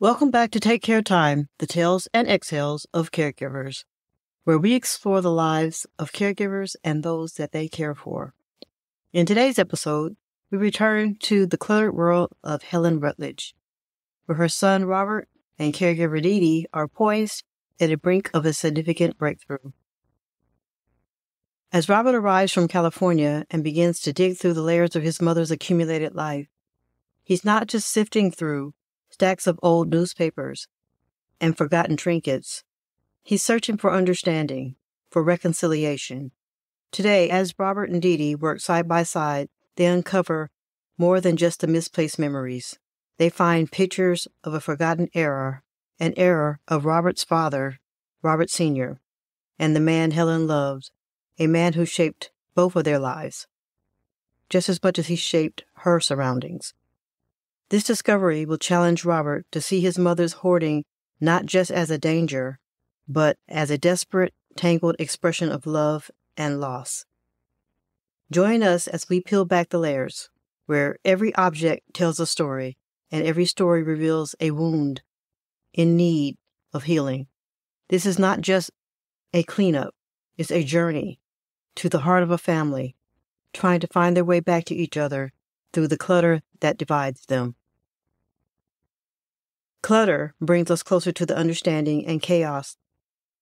Welcome back to Take Care Time, the tales and exhales of caregivers, where we explore the lives of caregivers and those that they care for. In today's episode, we return to the cluttered world of Helen Rutledge, where her son Robert and caregiver Dee Dee are poised at the brink of a significant breakthrough. As Robert arrives from California and begins to dig through the layers of his mother's accumulated life, he's not just sifting through stacks of old newspapers and forgotten trinkets. He's searching for understanding, for reconciliation. Today, as Robert and Dee Dee work side by side, they uncover more than just the misplaced memories. They find pictures of a forgotten era, an era of Robert's father, Robert Sr., and the man Helen loved, a man who shaped both of their lives, just as much as he shaped her surroundings. This discovery will challenge Robert to see his mother's hoarding not just as a danger, but as a desperate, tangled expression of love and loss. Join us as we peel back the layers, where every object tells a story and every story reveals a wound in need of healing. This is not just a cleanup, it's a journey to the heart of a family, trying to find their way back to each other through the clutter that divides them. Clutter brings us closer to the understanding and chaos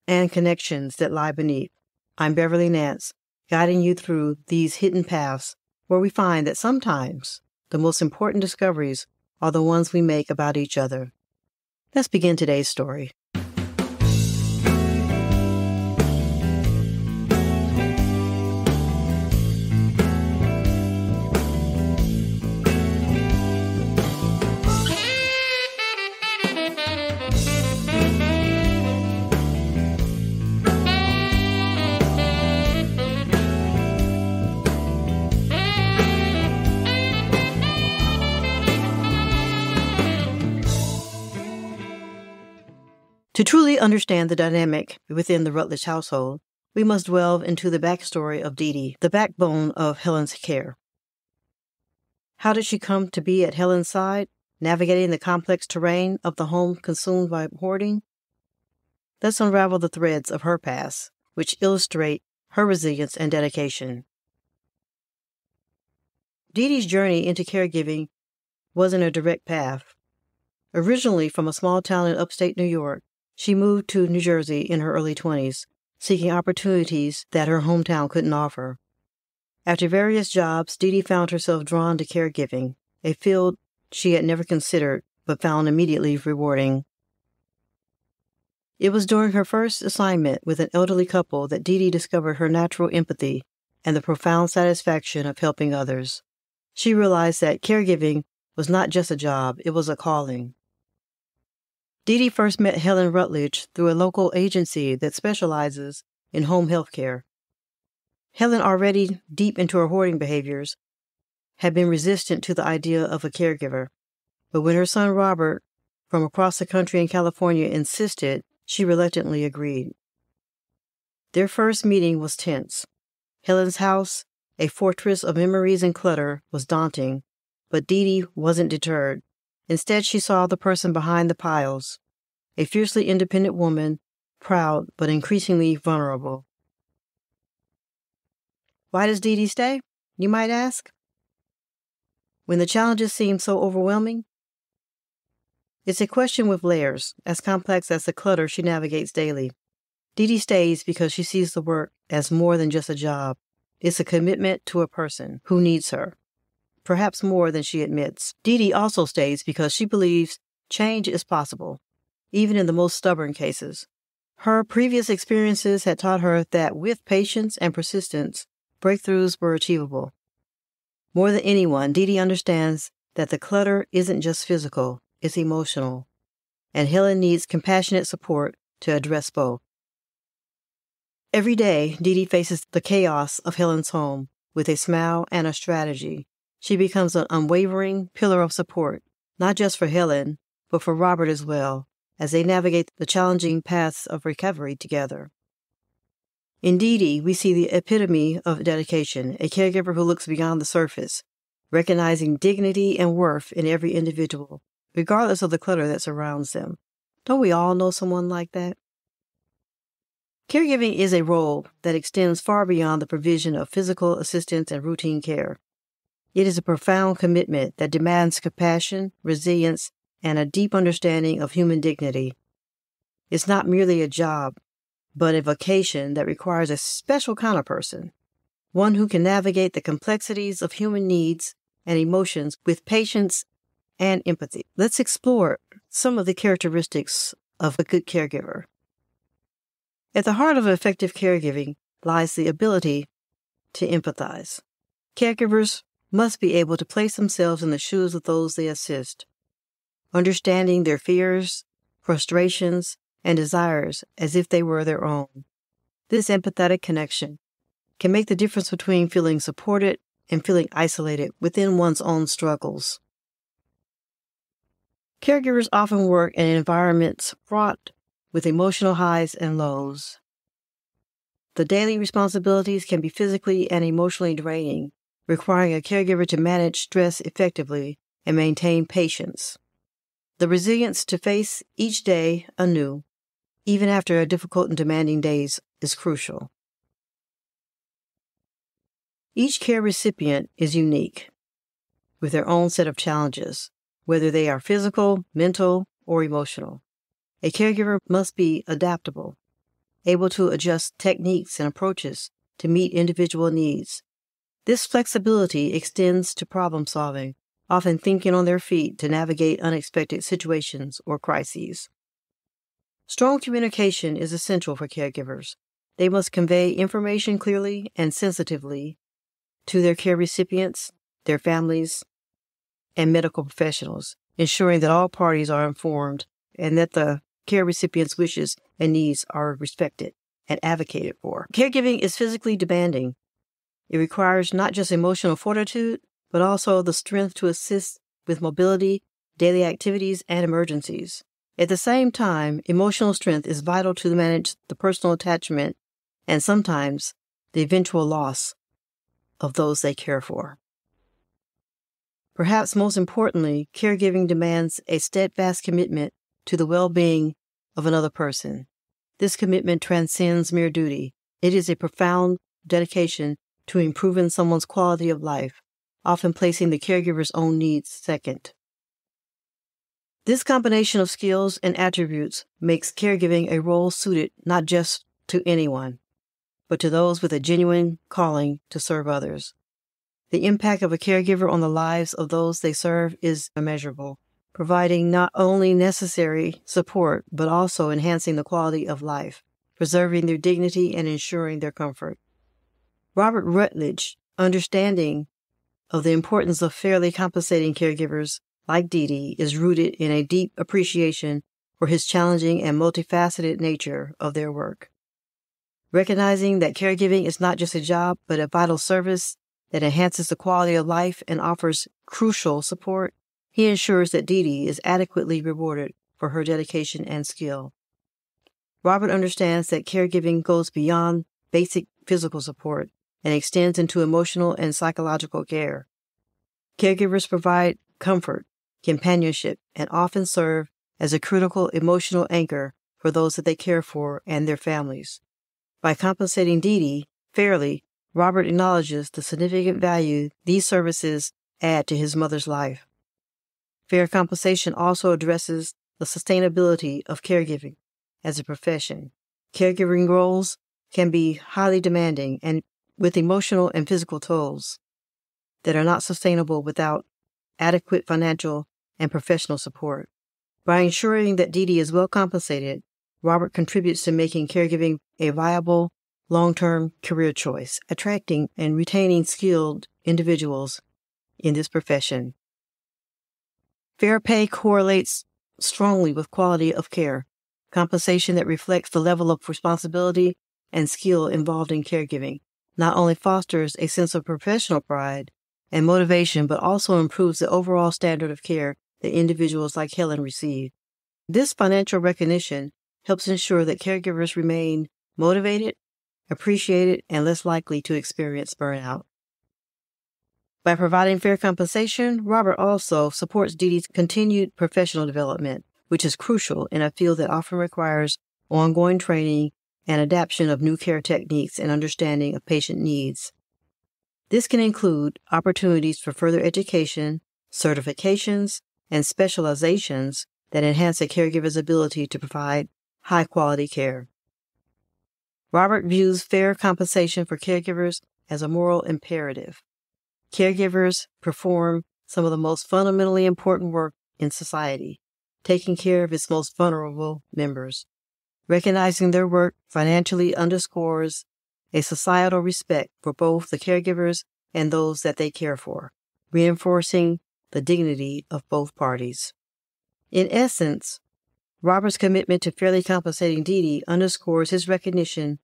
and connections that lie beneath. I'm Beverly Nance, guiding you through these hidden paths where we find that sometimes the most important discoveries are the ones we make about each other. Let's begin today's story. To truly understand the dynamic within the Rutledge household, we must delve into the backstory of Dee Dee, the backbone of Helen's care. How did she come to be at Helen's side, navigating the complex terrain of the home consumed by hoarding? Let's unravel the threads of her past, which illustrate her resilience and dedication. Dee Dee's journey into caregiving wasn't a direct path. Originally from a small town in upstate New York, she moved to New Jersey in her early 20s, seeking opportunities that her hometown couldn't offer. After various jobs, Dee Dee found herself drawn to caregiving, a field she had never considered but found immediately rewarding. It was during her first assignment with an elderly couple that Dee Dee discovered her natural empathy and the profound satisfaction of helping others. She realized that caregiving was not just a job, it was a calling. Dee first met Helen Rutledge through a local agency that specializes in home health care. Helen, already deep into her hoarding behaviors, had been resistant to the idea of a caregiver. But when her son Robert, from across the country in California, insisted, she reluctantly agreed. Their first meeting was tense. Helen's house, a fortress of memories and clutter, was daunting, but Dee wasn't deterred. Instead, she saw the person behind the piles a fiercely independent woman, proud but increasingly vulnerable. Why does Dee Dee stay? You might ask. When the challenges seem so overwhelming? It's a question with layers, as complex as the clutter she navigates daily. Dee Dee stays because she sees the work as more than just a job. It's a commitment to a person who needs her perhaps more than she admits. Dee Dee also stays because she believes change is possible, even in the most stubborn cases. Her previous experiences had taught her that with patience and persistence, breakthroughs were achievable. More than anyone, Dee Dee understands that the clutter isn't just physical, it's emotional, and Helen needs compassionate support to address both. Every day, Dee Dee faces the chaos of Helen's home with a smile and a strategy she becomes an unwavering pillar of support, not just for Helen, but for Robert as well, as they navigate the challenging paths of recovery together. In Dee Dee, we see the epitome of dedication, a caregiver who looks beyond the surface, recognizing dignity and worth in every individual, regardless of the clutter that surrounds them. Don't we all know someone like that? Caregiving is a role that extends far beyond the provision of physical assistance and routine care. It is a profound commitment that demands compassion, resilience, and a deep understanding of human dignity. It's not merely a job, but a vocation that requires a special kind of person, one who can navigate the complexities of human needs and emotions with patience and empathy. Let's explore some of the characteristics of a good caregiver. At the heart of effective caregiving lies the ability to empathize. Caregivers must be able to place themselves in the shoes of those they assist, understanding their fears, frustrations, and desires as if they were their own. This empathetic connection can make the difference between feeling supported and feeling isolated within one's own struggles. Caregivers often work in environments fraught with emotional highs and lows. The daily responsibilities can be physically and emotionally draining, requiring a caregiver to manage stress effectively and maintain patience. The resilience to face each day anew, even after a difficult and demanding days, is crucial. Each care recipient is unique, with their own set of challenges, whether they are physical, mental, or emotional. A caregiver must be adaptable, able to adjust techniques and approaches to meet individual needs. This flexibility extends to problem solving, often thinking on their feet to navigate unexpected situations or crises. Strong communication is essential for caregivers. They must convey information clearly and sensitively to their care recipients, their families, and medical professionals, ensuring that all parties are informed and that the care recipients' wishes and needs are respected and advocated for. Caregiving is physically demanding. It requires not just emotional fortitude, but also the strength to assist with mobility, daily activities, and emergencies. At the same time, emotional strength is vital to manage the personal attachment and sometimes the eventual loss of those they care for. Perhaps most importantly, caregiving demands a steadfast commitment to the well being of another person. This commitment transcends mere duty. It is a profound dedication to improving someone's quality of life, often placing the caregiver's own needs second. This combination of skills and attributes makes caregiving a role suited not just to anyone, but to those with a genuine calling to serve others. The impact of a caregiver on the lives of those they serve is immeasurable providing not only necessary support, but also enhancing the quality of life, preserving their dignity and ensuring their comfort. Robert Rutledge, understanding of the importance of fairly compensating caregivers like Dee Dee is rooted in a deep appreciation for his challenging and multifaceted nature of their work. Recognizing that caregiving is not just a job, but a vital service that enhances the quality of life and offers crucial support, he ensures that Dee Dee is adequately rewarded for her dedication and skill. Robert understands that caregiving goes beyond basic physical support and extends into emotional and psychological care. Caregivers provide comfort, companionship, and often serve as a critical emotional anchor for those that they care for and their families. By compensating Dee Dee fairly, Robert acknowledges the significant value these services add to his mother's life. Fair compensation also addresses the sustainability of caregiving as a profession. Caregiving roles can be highly demanding and with emotional and physical tolls that are not sustainable without adequate financial and professional support. By ensuring that Dee Dee is well compensated, Robert contributes to making caregiving a viable, long term career choice, attracting and retaining skilled individuals in this profession. Fair pay correlates strongly with quality of care, compensation that reflects the level of responsibility and skill involved in caregiving not only fosters a sense of professional pride and motivation, but also improves the overall standard of care that individuals like Helen receive. This financial recognition helps ensure that caregivers remain motivated, appreciated, and less likely to experience burnout. By providing fair compensation, Robert also supports Dee's continued professional development, which is crucial in a field that often requires ongoing training and adaptation of new care techniques and understanding of patient needs. This can include opportunities for further education, certifications, and specializations that enhance a caregiver's ability to provide high quality care. Robert views fair compensation for caregivers as a moral imperative. Caregivers perform some of the most fundamentally important work in society, taking care of its most vulnerable members. Recognizing their work financially underscores a societal respect for both the caregivers and those that they care for, reinforcing the dignity of both parties. In essence, Robert's commitment to fairly compensating Dee Dee underscores his recognition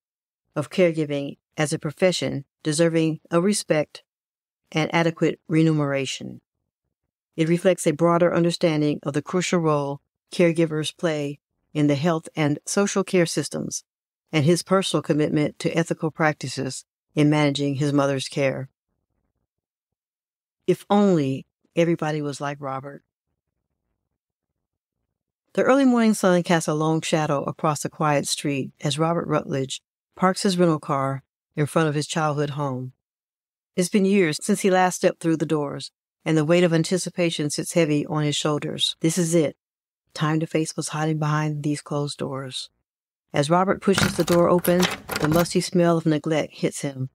of caregiving as a profession deserving of respect and adequate remuneration. It reflects a broader understanding of the crucial role caregivers play in the health and social care systems and his personal commitment to ethical practices in managing his mother's care. If only everybody was like Robert. The early morning sun casts a long shadow across the quiet street as Robert Rutledge parks his rental car in front of his childhood home. It's been years since he last stepped through the doors, and the weight of anticipation sits heavy on his shoulders. This is it. Time to face what's hiding behind these closed doors. As Robert pushes the door open, the musty smell of neglect hits him.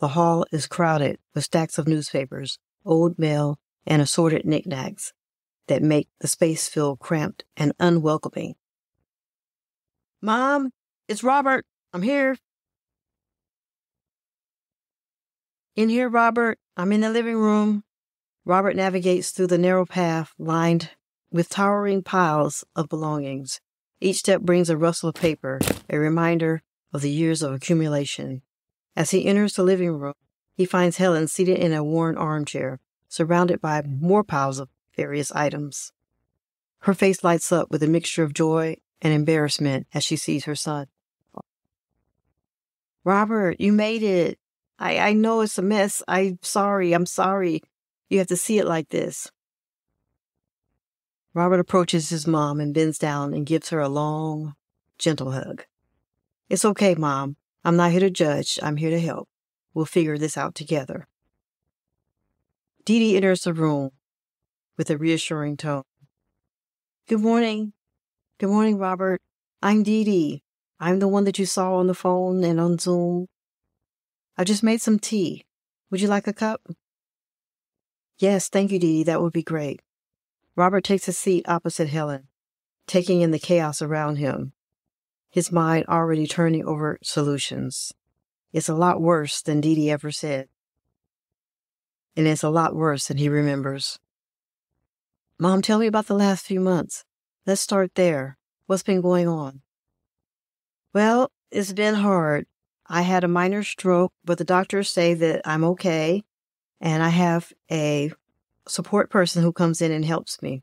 The hall is crowded with stacks of newspapers, old mail, and assorted knickknacks that make the space feel cramped and unwelcoming. Mom, it's Robert. I'm here. In here, Robert. I'm in the living room. Robert navigates through the narrow path lined with towering piles of belongings. Each step brings a rustle of paper, a reminder of the years of accumulation. As he enters the living room, he finds Helen seated in a worn armchair, surrounded by more piles of various items. Her face lights up with a mixture of joy and embarrassment as she sees her son. Robert, you made it. I, I know it's a mess. I'm sorry. I'm sorry. You have to see it like this. Robert approaches his mom and bends down and gives her a long, gentle hug. It's okay, Mom. I'm not here to judge. I'm here to help. We'll figure this out together. Dee Dee enters the room with a reassuring tone. Good morning. Good morning, Robert. I'm Dee Dee. I'm the one that you saw on the phone and on Zoom. I just made some tea. Would you like a cup? Yes, thank you, Dee Dee. That would be great. Robert takes a seat opposite Helen, taking in the chaos around him, his mind already turning over solutions. It's a lot worse than Dee Dee ever said. And it's a lot worse than he remembers. Mom, tell me about the last few months. Let's start there. What's been going on? Well, it's been hard. I had a minor stroke, but the doctors say that I'm okay. And I have a support person who comes in and helps me.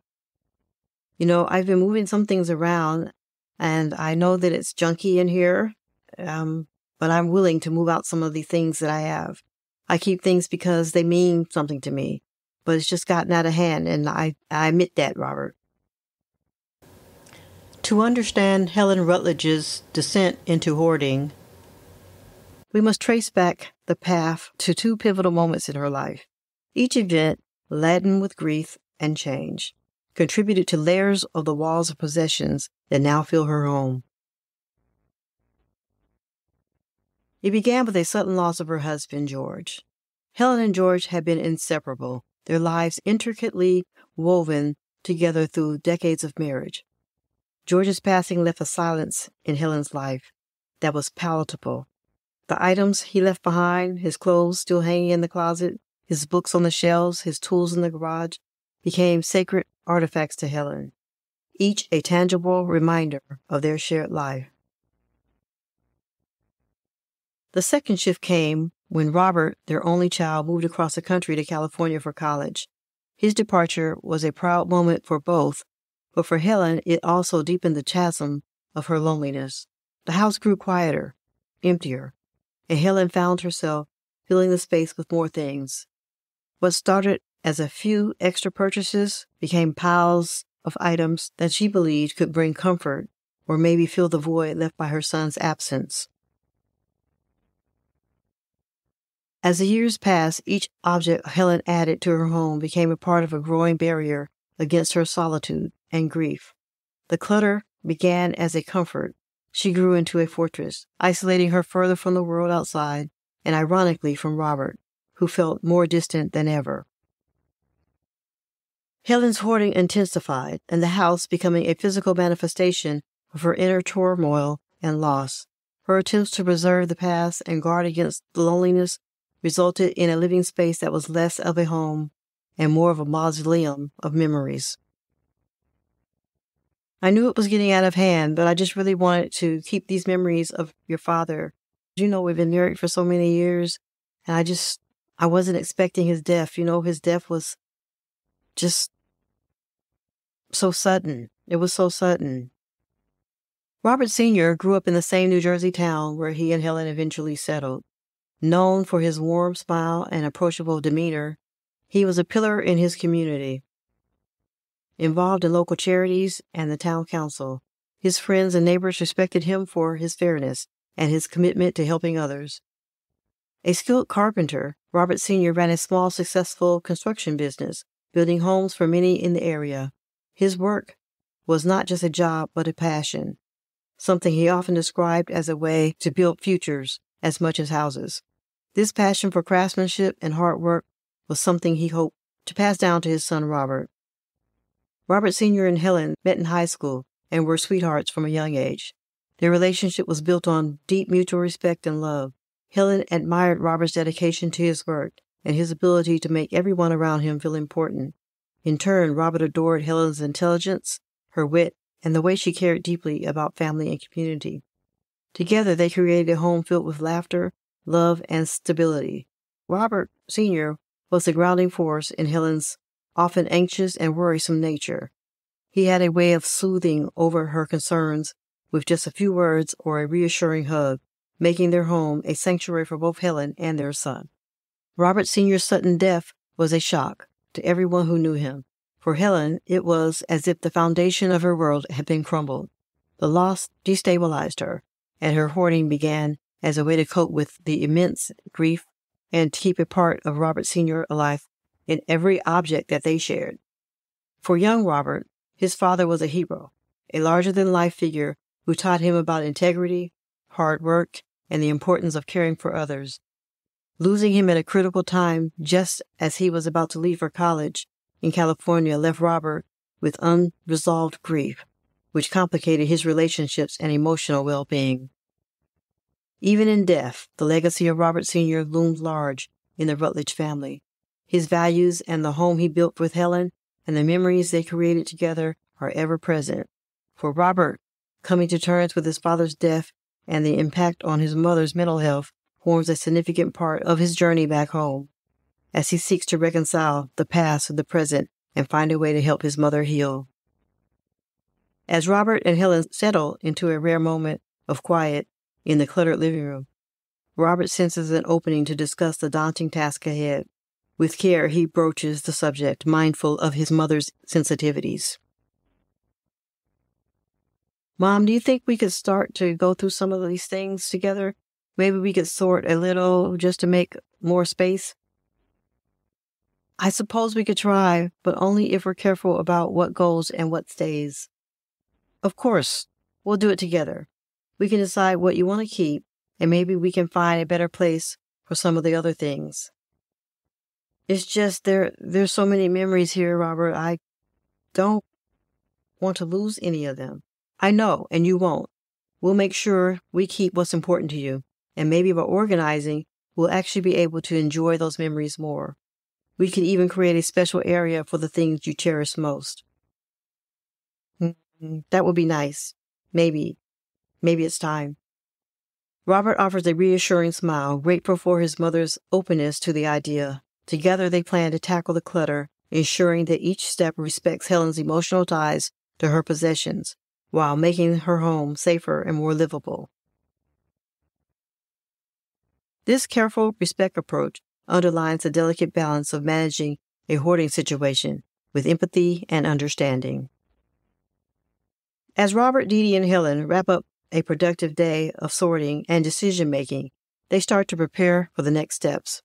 You know, I've been moving some things around and I know that it's junky in here, um, but I'm willing to move out some of the things that I have. I keep things because they mean something to me but it's just gotten out of hand, and I, I admit that, Robert. To understand Helen Rutledge's descent into hoarding, we must trace back the path to two pivotal moments in her life. Each event, laden with grief and change, contributed to layers of the walls of possessions that now fill her home. It began with a sudden loss of her husband, George. Helen and George had been inseparable, their lives intricately woven together through decades of marriage. George's passing left a silence in Helen's life that was palatable. The items he left behind, his clothes still hanging in the closet, his books on the shelves, his tools in the garage, became sacred artifacts to Helen, each a tangible reminder of their shared life. The second shift came when Robert, their only child, moved across the country to California for college. His departure was a proud moment for both, but for Helen, it also deepened the chasm of her loneliness. The house grew quieter, emptier, and Helen found herself filling the space with more things What started as a few extra purchases became piles of items that she believed could bring comfort or maybe fill the void left by her son's absence. As the years passed, each object Helen added to her home became a part of a growing barrier against her solitude and grief. The clutter began as a comfort. She grew into a fortress, isolating her further from the world outside and ironically from Robert, who felt more distant than ever. Helen's hoarding intensified, and the house becoming a physical manifestation of her inner turmoil and loss. Her attempts to preserve the past and guard against the loneliness resulted in a living space that was less of a home and more of a mausoleum of memories. I knew it was getting out of hand, but I just really wanted to keep these memories of your father. You know, we've been married for so many years, and I just, I wasn't expecting his death. You know, his death was just so sudden. It was so sudden. Robert Sr. grew up in the same New Jersey town where he and Helen eventually settled. Known for his warm smile and approachable demeanor, he was a pillar in his community. Involved in local charities and the town council, his friends and neighbors respected him for his fairness and his commitment to helping others. A skilled carpenter, Robert Sr. ran a small, successful construction business, building homes for many in the area. His work was not just a job, but a passion, something he often described as a way to build futures as much as houses. This passion for craftsmanship and hard work was something he hoped to pass down to his son Robert. Robert Sr. and Helen met in high school and were sweethearts from a young age. Their relationship was built on deep mutual respect and love. Helen admired Robert's dedication to his work and his ability to make everyone around him feel important. In turn, Robert adored Helen's intelligence, her wit, and the way she cared deeply about family and community. Together, they created a home filled with laughter, love, and stability. Robert Sr. was the grounding force in Helen's often anxious and worrisome nature. He had a way of soothing over her concerns with just a few words or a reassuring hug, making their home a sanctuary for both Helen and their son. Robert Sr.'s sudden death was a shock to everyone who knew him. For Helen, it was as if the foundation of her world had been crumbled. The loss destabilized her, and her hoarding began as a way to cope with the immense grief and to keep a part of Robert Sr. alive in every object that they shared. For young Robert, his father was a hero, a larger than life figure who taught him about integrity, hard work, and the importance of caring for others. Losing him at a critical time just as he was about to leave for college in California left Robert with unresolved grief, which complicated his relationships and emotional well being. Even in death, the legacy of Robert Sr. loomed large in the Rutledge family. His values and the home he built with Helen and the memories they created together are ever present. For Robert, coming to terms with his father's death and the impact on his mother's mental health forms a significant part of his journey back home as he seeks to reconcile the past with the present and find a way to help his mother heal. As Robert and Helen settle into a rare moment of quiet, in the cluttered living room. Robert senses an opening to discuss the daunting task ahead. With care, he broaches the subject, mindful of his mother's sensitivities. Mom, do you think we could start to go through some of these things together? Maybe we could sort a little just to make more space? I suppose we could try, but only if we're careful about what goes and what stays. Of course, we'll do it together we can decide what you want to keep, and maybe we can find a better place for some of the other things. It's just there there's so many memories here, Robert. I don't want to lose any of them. I know, and you won't. We'll make sure we keep what's important to you, and maybe by organizing, we'll actually be able to enjoy those memories more. We could even create a special area for the things you cherish most. Mm-hmm. That would be nice. Maybe. Maybe it's time. Robert offers a reassuring smile, grateful for his mother's openness to the idea. Together, they plan to tackle the clutter, ensuring that each step respects Helen's emotional ties to her possessions, while making her home safer and more livable. This careful respect approach underlines the delicate balance of managing a hoarding situation with empathy and understanding. As Robert, Dee and Helen wrap up a productive day of sorting and decision making, they start to prepare for the next steps.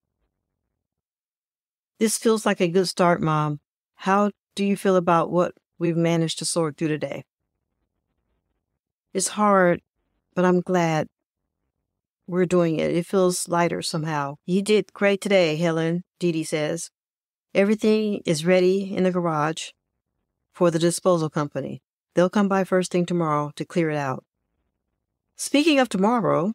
This feels like a good start, Mom. How do you feel about what we've managed to sort through today? It's hard, but I'm glad we're doing it. It feels lighter somehow. You did great today, Helen, Dee Dee says. Everything is ready in the garage for the disposal company. They'll come by first thing tomorrow to clear it out. Speaking of tomorrow,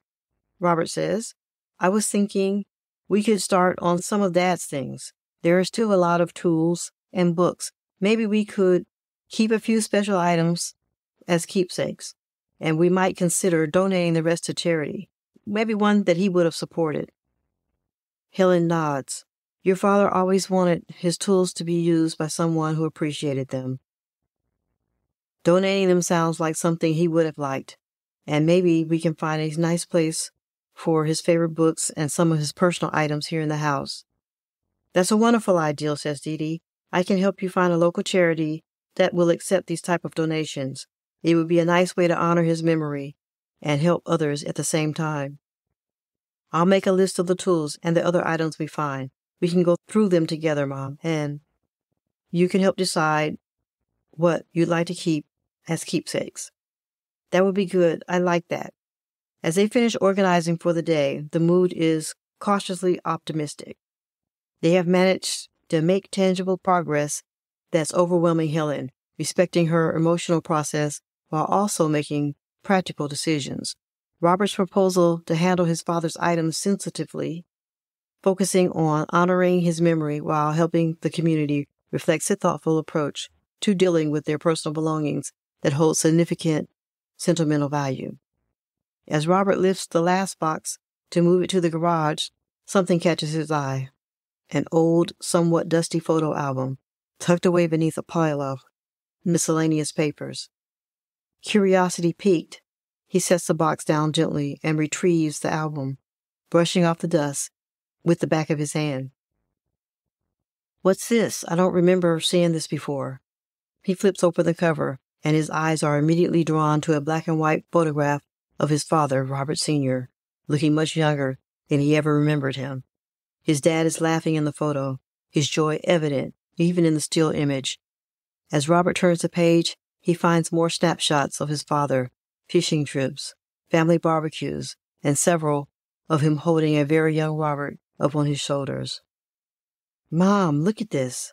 Robert says, I was thinking we could start on some of Dad's things. There are still a lot of tools and books. Maybe we could keep a few special items as keepsakes, and we might consider donating the rest to charity maybe one that he would have supported. Helen nods. Your father always wanted his tools to be used by someone who appreciated them. Donating them sounds like something he would have liked, and maybe we can find a nice place for his favorite books and some of his personal items here in the house. That's a wonderful idea, says Dee Dee. I can help you find a local charity that will accept these type of donations. It would be a nice way to honor his memory and help others at the same time. I'll make a list of the tools and the other items we find. We can go through them together, Mom, and you can help decide what you'd like to keep as keepsakes. That would be good. I like that. As they finish organizing for the day, the mood is cautiously optimistic. They have managed to make tangible progress that's overwhelming Helen, respecting her emotional process while also making practical decisions. Robert's proposal to handle his father's items sensitively, focusing on honoring his memory while helping the community, reflects a thoughtful approach to dealing with their personal belongings that hold significant sentimental value. As Robert lifts the last box to move it to the garage, something catches his eye an old, somewhat dusty photo album tucked away beneath a pile of miscellaneous papers. Curiosity piqued, he sets the box down gently and retrieves the album, brushing off the dust with the back of his hand. What's this? I don't remember seeing this before. He flips open the cover, and his eyes are immediately drawn to a black and white photograph of his father, Robert Sr., looking much younger than he ever remembered him. His dad is laughing in the photo, his joy evident even in the still image. As Robert turns the page, he finds more snapshots of his father, fishing trips, family barbecues, and several of him holding a very young Robert up on his shoulders. Mom, look at this.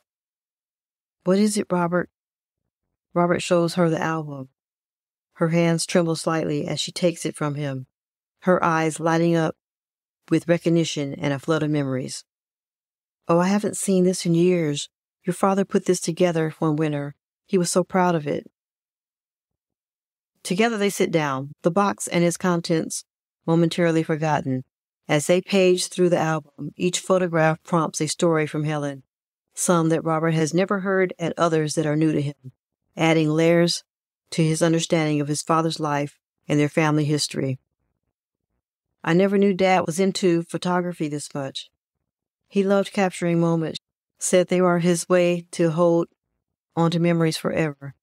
What is it, Robert? Robert shows her the album. Her hands tremble slightly as she takes it from him, her eyes lighting up with recognition and a flood of memories. Oh, I haven't seen this in years. Your father put this together one winter. He was so proud of it. Together they sit down, the box and its contents momentarily forgotten. As they page through the album, each photograph prompts a story from Helen, some that Robert has never heard and others that are new to him, adding layers to his understanding of his father's life and their family history. I never knew Dad was into photography this much. He loved capturing moments, said they were his way to hold onto memories forever.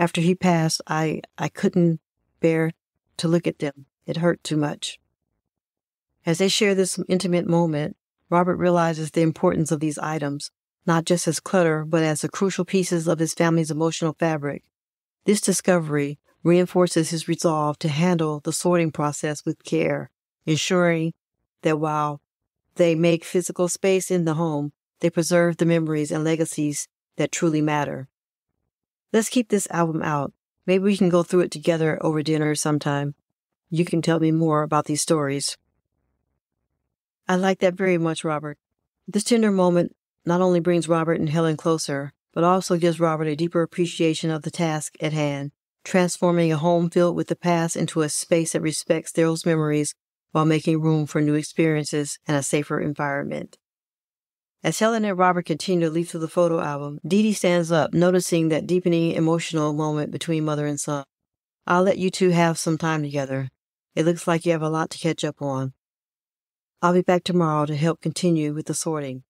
After he passed, I, I couldn't bear to look at them. It hurt too much. As they share this intimate moment, Robert realizes the importance of these items, not just as clutter, but as the crucial pieces of his family's emotional fabric. This discovery reinforces his resolve to handle the sorting process with care, ensuring that while they make physical space in the home, they preserve the memories and legacies that truly matter. Let's keep this album out. Maybe we can go through it together over dinner sometime. You can tell me more about these stories. I like that very much, Robert. This tender moment not only brings Robert and Helen closer, but also gives Robert a deeper appreciation of the task at hand, transforming a home filled with the past into a space that respects those memories while making room for new experiences and a safer environment. As Helen and Robert continue to leaf through the photo album, Dee Dee stands up, noticing that deepening emotional moment between mother and son. I'll let you two have some time together. It looks like you have a lot to catch up on. I'll be back tomorrow to help continue with the sorting.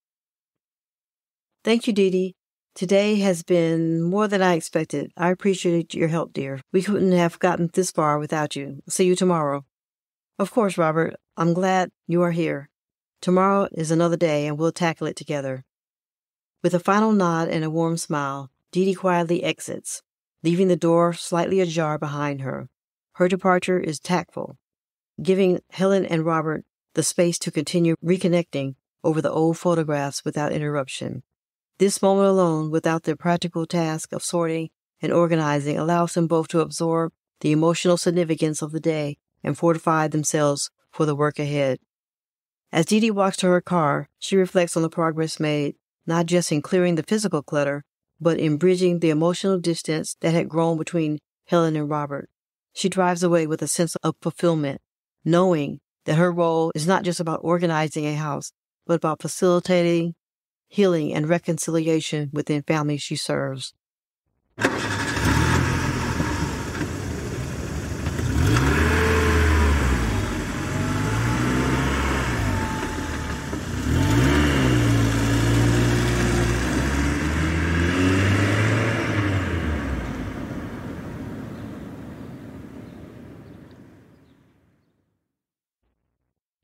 Thank you, Dee Dee. Today has been more than I expected. I appreciate your help, dear. We couldn't have gotten this far without you. See you tomorrow. Of course, Robert. I'm glad you are here. Tomorrow is another day, and we'll tackle it together. With a final nod and a warm smile, Dee Dee quietly exits, leaving the door slightly ajar behind her. Her departure is tactful, giving Helen and Robert the space to continue reconnecting over the old photographs without interruption. This moment alone, without the practical task of sorting and organizing, allows them both to absorb the emotional significance of the day and fortify themselves for the work ahead. As Dee Dee walks to her car, she reflects on the progress made, not just in clearing the physical clutter, but in bridging the emotional distance that had grown between Helen and Robert. She drives away with a sense of fulfillment, knowing that her role is not just about organizing a house, but about facilitating healing, and reconciliation within families she serves.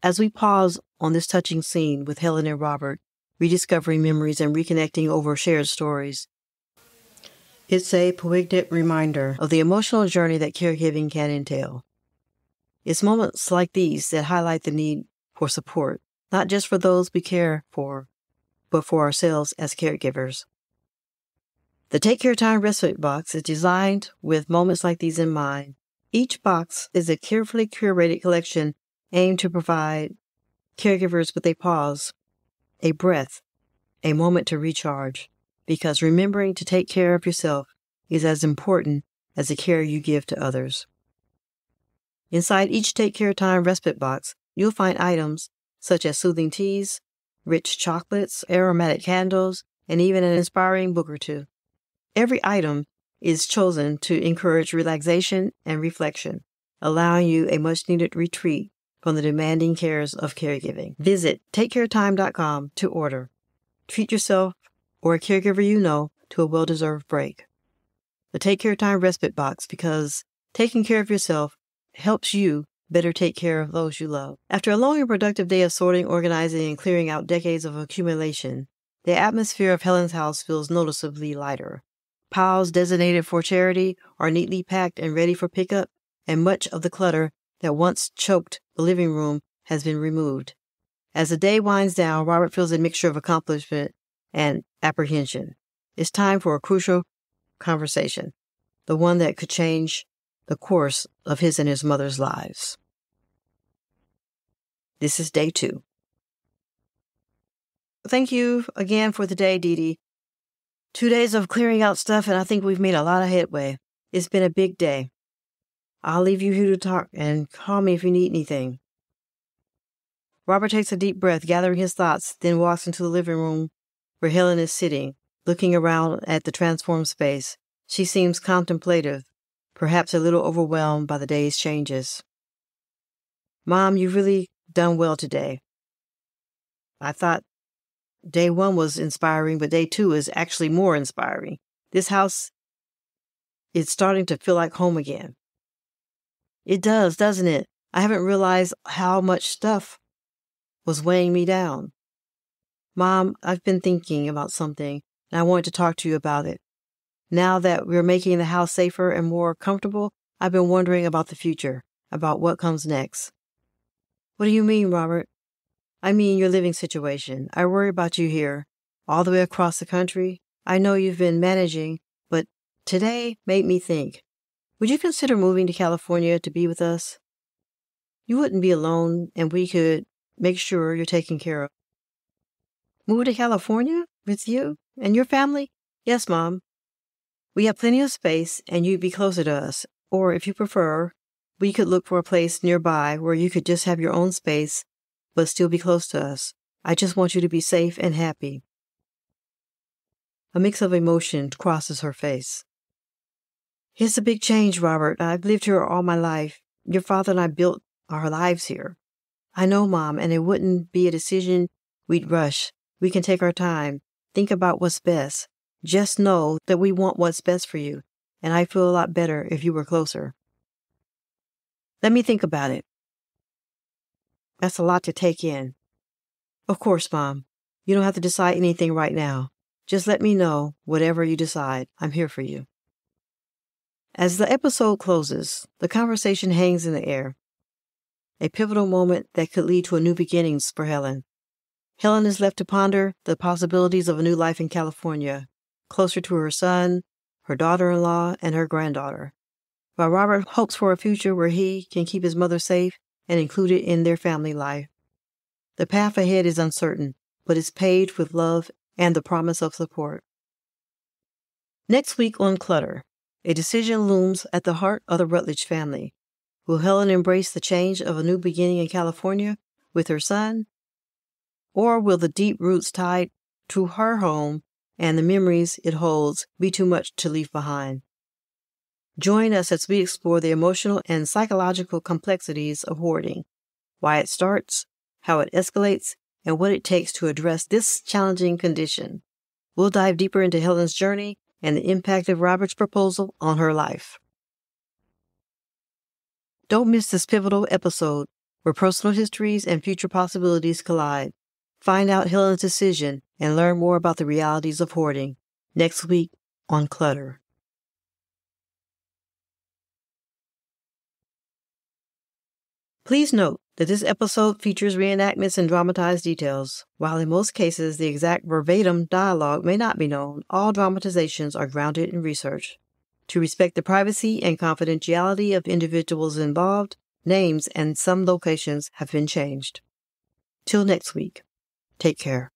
As we pause on this touching scene with Helen and Robert, rediscovering memories and reconnecting over shared stories. It's a poignant reminder of the emotional journey that caregiving can entail. It's moments like these that highlight the need for support, not just for those we care for, but for ourselves as caregivers. The Take Care Time Respite Box is designed with moments like these in mind. Each box is a carefully curated collection aimed to provide caregivers with a pause a breath, a moment to recharge, because remembering to take care of yourself is as important as the care you give to others. Inside each Take Care Time respite box, you'll find items such as soothing teas, rich chocolates, aromatic candles, and even an inspiring book or two. Every item is chosen to encourage relaxation and reflection, allowing you a much needed retreat from the demanding cares of caregiving. Visit takecaretime.com to order. Treat yourself or a caregiver you know to a well deserved break. The Take Care Time Respite Box because taking care of yourself helps you better take care of those you love. After a long and productive day of sorting, organizing, and clearing out decades of accumulation, the atmosphere of Helen's house feels noticeably lighter. Piles designated for charity are neatly packed and ready for pickup, and much of the clutter that once choked the living room has been removed. As the day winds down, Robert feels a mixture of accomplishment and apprehension. It's time for a crucial conversation, the one that could change the course of his and his mother's lives. This is day two. Thank you again for the day, Dee Dee. Two days of clearing out stuff, and I think we've made a lot of headway. It's been a big day. I'll leave you here to talk and call me if you need anything. Robert takes a deep breath, gathering his thoughts, then walks into the living room where Helen is sitting, looking around at the transformed space. She seems contemplative, perhaps a little overwhelmed by the day's changes. Mom, you've really done well today. I thought day one was inspiring, but day two is actually more inspiring. This house is starting to feel like home again. It does, doesn't it? I haven't realized how much stuff was weighing me down. Mom, I've been thinking about something, and I wanted to talk to you about it. Now that we're making the house safer and more comfortable, I've been wondering about the future, about what comes next. What do you mean, Robert? I mean your living situation. I worry about you here, all the way across the country. I know you've been managing, but today made me think. Would you consider moving to California to be with us? You wouldn't be alone, and we could make sure you're taken care of. Move to California with you and your family? Yes, Mom. We have plenty of space, and you'd be closer to us. Or, if you prefer, we could look for a place nearby where you could just have your own space, but still be close to us. I just want you to be safe and happy. A mix of emotion crosses her face. It's a big change, Robert. I've lived here all my life. Your father and I built our lives here. I know, Mom, and it wouldn't be a decision we'd rush. We can take our time, think about what's best. Just know that we want what's best for you, and I feel a lot better if you were closer. Let me think about it. That's a lot to take in. Of course, Mom. You don't have to decide anything right now. Just let me know whatever you decide. I'm here for you. As the episode closes, the conversation hangs in the air. A pivotal moment that could lead to a new beginnings for Helen. Helen is left to ponder the possibilities of a new life in California, closer to her son, her daughter in law, and her granddaughter. While Robert hopes for a future where he can keep his mother safe and included in their family life. The path ahead is uncertain, but is paved with love and the promise of support. Next week on Clutter, a decision looms at the heart of the Rutledge family. Will Helen embrace the change of a new beginning in California with her son? Or will the deep roots tied to her home and the memories it holds be too much to leave behind? Join us as we explore the emotional and psychological complexities of hoarding, why it starts, how it escalates, and what it takes to address this challenging condition. We'll dive deeper into Helen's journey and the impact of Robert's proposal on her life. Don't miss this pivotal episode where personal histories and future possibilities collide. Find out Helen's decision and learn more about the realities of hoarding next week on Clutter. Please note that this episode features reenactments and dramatized details. While in most cases the exact verbatim dialogue may not be known, all dramatizations are grounded in research. To respect the privacy and confidentiality of individuals involved, names and some locations have been changed. Till next week, take care.